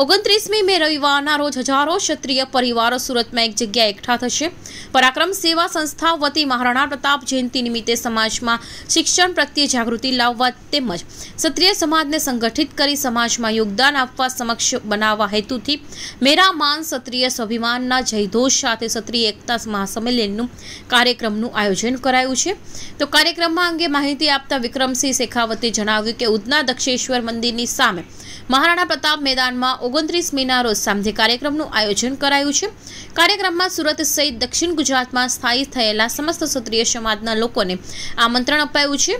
ઓગણત્રીસમી મે રવિવારના રોજ હજારો ક્ષત્રિય પરિવારો સુરતમાં એક જગ્યાએ એકઠા થશે. પરાક્રમ સેવા સંસ્થા વતી મહારાણા પ્રતાપ જયંતિ નિમિત્તે સમાજમાં શિક્ષણ પ્રત્યે જાગૃતિ લાવવા તેમજ ક્ષત્રિય સમાજને સંગઠિત કરી સમાજમાં યોગદાન આપવા સમક્ષ બનાવવા હેતુથી મેરા માન ક્ષત્રિય સ્વાભિમાનના જયઘોષ સાથે ક્ષત્રિય એકતા મહાસંમેલનનું કાર્યક્રમનું આયોજન કરાયું છે. તો કાર્યક્રમમાં અંગે માહિતી આપતા વિક્રમસિંહ શેખાવતે જણાવ્યું કે ઉધના દક્ષેશ્વર મંદિરની સામે મહારાણા પ્રતાપ મેદાનમાં ઓગણત્રીસ મેના રોજ સાંજે કાર્યક્રમનું આયોજન કરાયું છે. કાર્યક્રમમાં સુરત સહિત દક્ષિણ ગુજરાતમાં સ્થાયી થયેલા સમસ્ત ક્ષત્રિય સમાજના લોકોને આમંત્રણ અપાયું છે.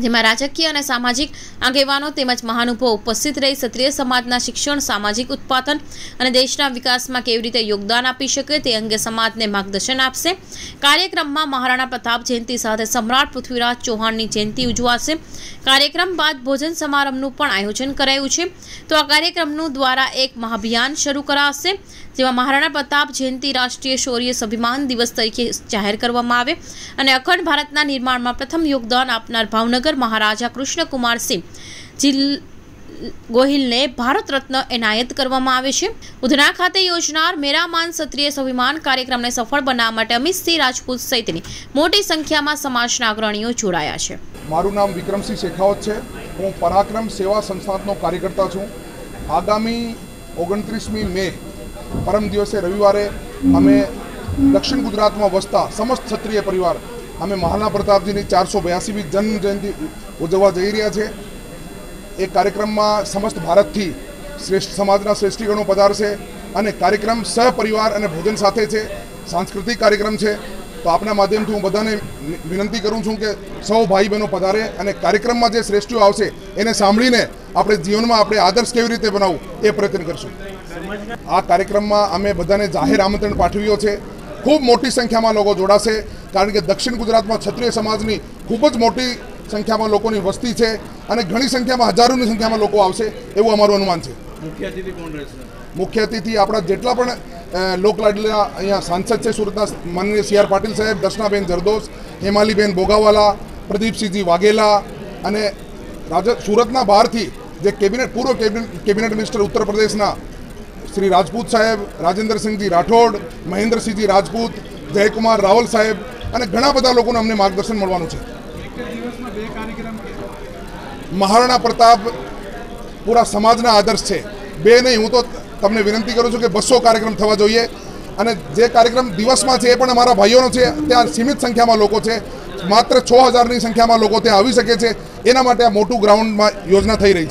જેમાં રાજકીય અને સામાજિક આગેવાનો તેમજ મહાનુભાવો ઉપસ્થિત રહી ક્ષત્રિય સમાજના શિક્ષણ, સામાજિક ઉત્પાદન અને દેશના વિકાસમાં કેવી રીતે યોગદાન આપી શકે તે અંગે સમાજને માર્ગદર્શન આપશે. કાર્યક્રમમાં મહારાણા પ્રતાપ જયંતિ સાથે સમ્રાટ પૃથ્વીરાજ ચૌહાણની જયંતિ ઉજવાશે. કાર્યક્રમ બાદ ભોજન સમારંભનું પણ આયોજન કરાયું છે. તો આ કાર્યક્રમનું દ્વારા એક મહાભિયાન શરૂ કરાશે, જેમાં મહારાણા પ્રતાપ જયંતિ રાષ્ટ્રીય શૌર્ય સ્વાભિમાન દિવસ તરીકે જાહેર કરવામાં આવે અને અખંડ ભારતના નિર્માણમાં પ્રથમ યોગદાન આપનાર ભાવનગર મહારાજા કૃષ્ણકુમાર સિંહ ગોહિલને ભારત રત્ન એનાયત કરવામાં આવે છે. ઉધના ખાતે યોજનાર મેરા માન ક્ષત્રિય સ્વાભિમાન કાર્યક્રમને સફળ બનાવવા માટે અમિતસિંહ રાજપૂત સહિતની મોટી સંખ્યામાં સમાજના અગ્રણીઓ જોડાયા છે. મારું નામ વિક્રમસિંહ શેખાવત છે. હું પરાક્રમ સેવા સંસ્થાનો કાર્યકર્તા છું. આગામી ઓગણત્રીસમી મે, પરમ દિવસે રવિવારે અમે દક્ષિણ ગુજરાતમાં વસતા સમસ્ત ક્ષત્રિય પરિવાર અમે મહારાણા પ્રતાપજીની ચારસો બ્યાસીમી જન્મ જયંતિ ઉજવવા જઈ રહ્યા છે. એ કાર્યક્રમમાં સમસ્ત ભારતથી શ્રેષ્ઠ સમાજના શ્રેષ્ઠીગણો પધારશે અને કાર્યક્રમ સહપરિવાર અને ભોજન સાથે છે, સાંસ્કૃતિક કાર્યક્રમ છે. તો આપના માધ્યમથી હું બધાને વિનંતી કરું છું કે સૌ ભાઈ બહેનો પધારે અને કાર્યક્રમમાં જે શ્રેષ્ઠીઓ આવશે એને સાંભળીને આપણે જીવનમાં આપણે આદર્શ કેવી રીતે બનાવવું એ પ્રયત્ન કરશું. આ કાર્યક્રમમાં અમે બધાને જાહેર આમંત્રણ પાઠવ્યો છે. ખૂબ મોટી સંખ્યામાં લોકો જોડાશે કારણ કે દક્ષિણ ગુજરાતમાં ક્ષત્રિય સમાજની ખૂબ જ મોટી સંખ્યામાં લોકોની વસ્તી છે અને ઘણી સંખ્યામાં હજારોની સંખ્યામાં લોકો આવશે એવું અમારું અનુમાન છે. મુખ્ય અતિથિ આપણા જેટલા પણ લોકલાડલા અહીંયા સાંસદ છે સુરતના માનનીય સી આર પાટીલ સાહેબ દર્શનાબેન જરદોસ હેમાલીબેન બોગાવાલા પ્રદીપસિંહજી વાઘેલા અને રાજ સુરતના બહારથી જે કેબિનેટ પૂર્વ કેબિનેટ મિનિસ્ટર ઉત્તર પ્રદેશના શ્રી રાજપૂત સાહેબ, રાજેન્દ્રસિંહજી રાઠોડ, મહેન્દ્રસિંહજી રાજપૂત, જયકુમાર રાવલ સાહેબ અને ઘણા બધા લોકોને અમને માર્ગદર્શન મળવાનું છે. મહારાણા પ્રતાપ પૂરા સમાજના આદર્શ છે. બે નહીં, હું તો તમને વિનંતી કરું છું કે બસો કાર્યક્રમ થવા જોઈએ અને જે કાર્યક્રમ દિવસમાં છે એ પણ અમારા ભાઈઓનો છે. ત્યાં સીમિત સંખ્યામાં લોકો છે. માત્ર છ હજારની સંખ્યામાં લોકો ત્યાં આવી શકે છે. એના માટે આ મોટું ગ્રાઉન્ડમાં યોજના થઈ રહી છે.